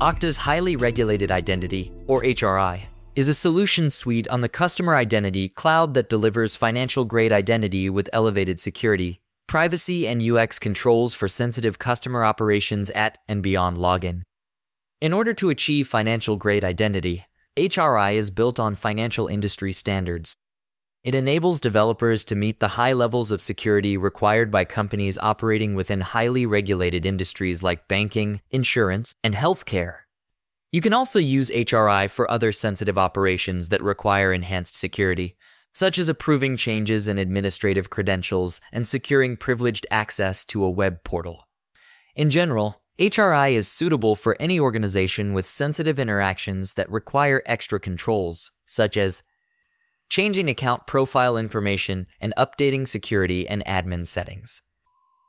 Okta's Highly Regulated Identity, or HRI, is a solution suite on the customer identity cloud that delivers financial grade identity with elevated security, privacy, and UX controls for sensitive customer operations at and beyond login. In order to achieve financial grade identity, HRI is built on financial industry standards. It enables developers to meet the high levels of security required by companies operating within highly regulated industries like banking, insurance, and healthcare. You can also use HRI for other sensitive operations that require enhanced security, such as approving changes in administrative credentials and securing privileged access to a web portal. In general, HRI is suitable for any organization with sensitive interactions that require extra controls, such as changing account profile information and updating security and admin settings,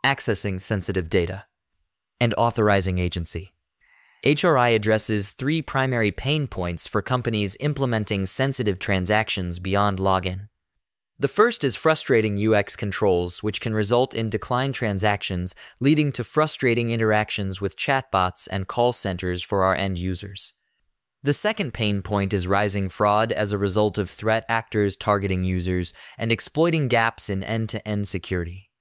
accessing sensitive data, and authorizing agency. HRI addresses three primary pain points for companies implementing sensitive transactions beyond login. The first is frustrating UX controls, which can result in declined transactions, leading to frustrating interactions with chatbots and call centers for our end users. The second pain point is rising fraud as a result of threat actors targeting users and exploiting gaps in end to end security.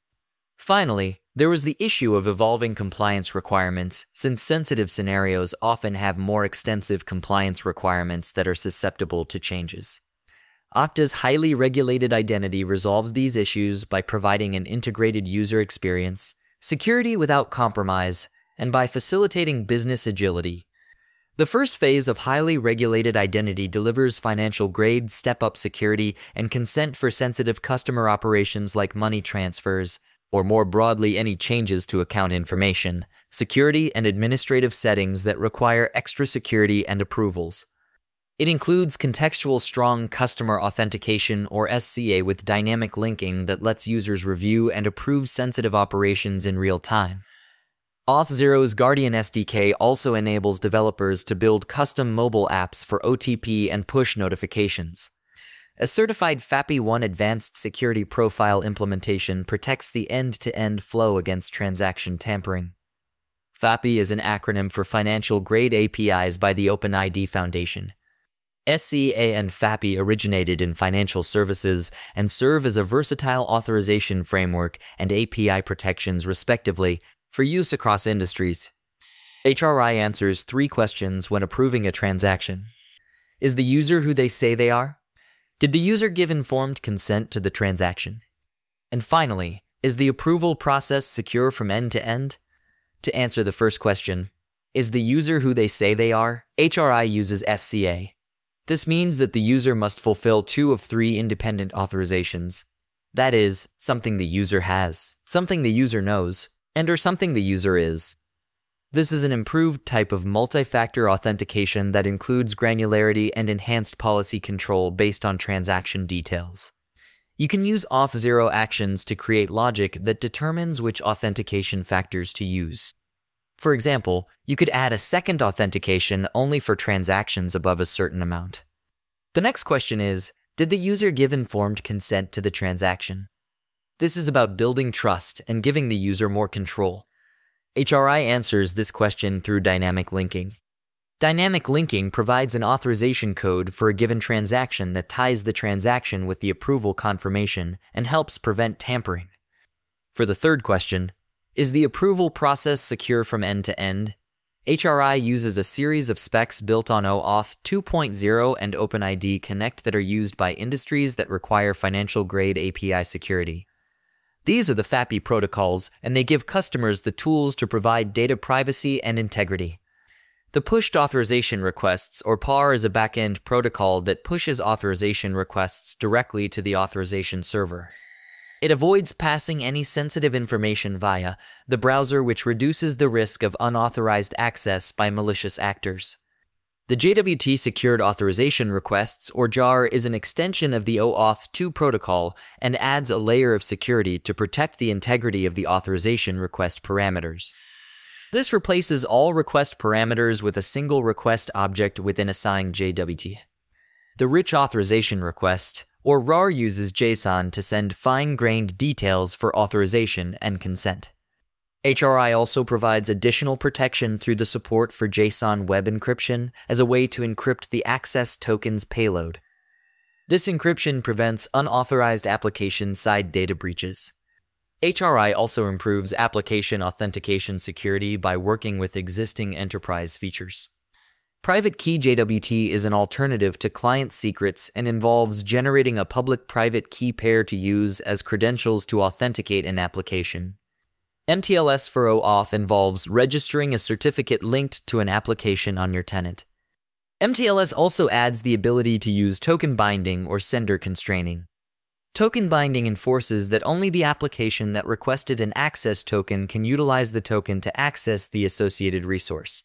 Finally, there was the issue of evolving compliance requirements, since sensitive scenarios often have more extensive compliance requirements that are susceptible to changes. Okta's highly regulated identity resolves these issues by providing an integrated user experience, security without compromise, and by facilitating business agility. The first phase of highly regulated identity delivers financial grade step up security and consent for sensitive customer operations like money transfers, or more broadly, any changes to account information, security, and administrative settings that require extra security and approvals. It includes contextual strong customer authentication or SCA with dynamic linking that lets users review and approve sensitive operations in real time. Auth0's Guardian SDK also enables developers to build custom mobile apps for OTP and push notifications. A certified FAPI1 advanced security profile implementation protects the end-to-end flow against transaction tampering. FAPI is an acronym for Financial Grade APIs by the OpenID Foundation. SCA and FAPI originated in financial services and serve as a versatile authorization framework and API protections respectively for use across industries. HRI answers three questions when approving a transaction. Is the user who they say they are? Did the user give informed consent to the transaction? And finally, is the approval process secure from end to end? To answer the first question, is the user who they say they are? HRI uses SCA. This means that the user must fulfill two of three independent authorizations. That is, something the user has, something the user knows, and or something the user is. This is an improved type of multi-factor authentication that includes granularity and enhanced policy control based on transaction details. You can use Auth0 actions to create logic that determines which authentication factors to use. For example, you could add a second authentication only for transactions above a certain amount. The next question is, did the user give informed consent to the transaction? This is about building trust and giving the user more control. HRI answers this question through dynamic linking. Dynamic linking provides an authorization code for a given transaction that ties the transaction with the approval confirmation and helps prevent tampering. For the third question, is the approval process secure from end to end? HRI uses a series of specs built on OAuth 2.0 and OpenID Connect that are used by industries that require financial grade API security. These are the FAPI protocols, and they give customers the tools to provide data privacy and integrity. The Pushed Authorization Requests, or PAR, is a backend protocol that pushes authorization requests directly to the authorization server. It avoids passing any sensitive information via the browser, which reduces the risk of unauthorized access by malicious actors. The JWT Secured Authorization Requests, or JAR, is an extension of the OAuth 2 protocol and adds a layer of security to protect the integrity of the authorization request parameters. This replaces all request parameters with a single request object within a signed JWT. The Rich Authorization Request, or RAR, uses JSON to send fine grained details for authorization and consent. HRI also provides additional protection through the support for JSON web encryption as a way to encrypt the access token's payload. This encryption prevents unauthorized application-side data breaches. HRI also improves application authentication security by working with existing enterprise features. Private Key JWT is an alternative to client secrets and involves generating a public-private key pair to use as credentials to authenticate an application. MTLS for OAuth involves registering a certificate linked to an application on your tenant. MTLS also adds the ability to use token binding or sender constraining. Token binding enforces that only the application that requested an access token can utilize the token to access the associated resource.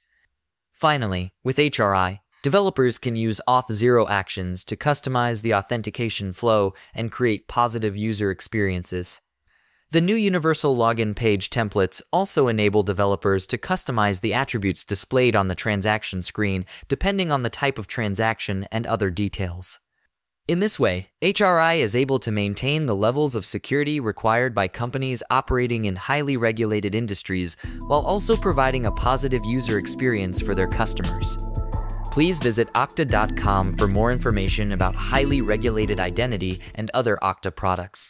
Finally, with HRI, developers can use Auth0 actions to customize the authentication flow and create positive user experiences. The new Universal Login Page templates also enable developers to customize the attributes displayed on the transaction screen depending on the type of transaction and other details. In this way, HRI is able to maintain the levels of security required by companies operating in highly regulated industries while also providing a positive user experience for their customers. Please visit Okta.com for more information about highly regulated identity and other Okta products.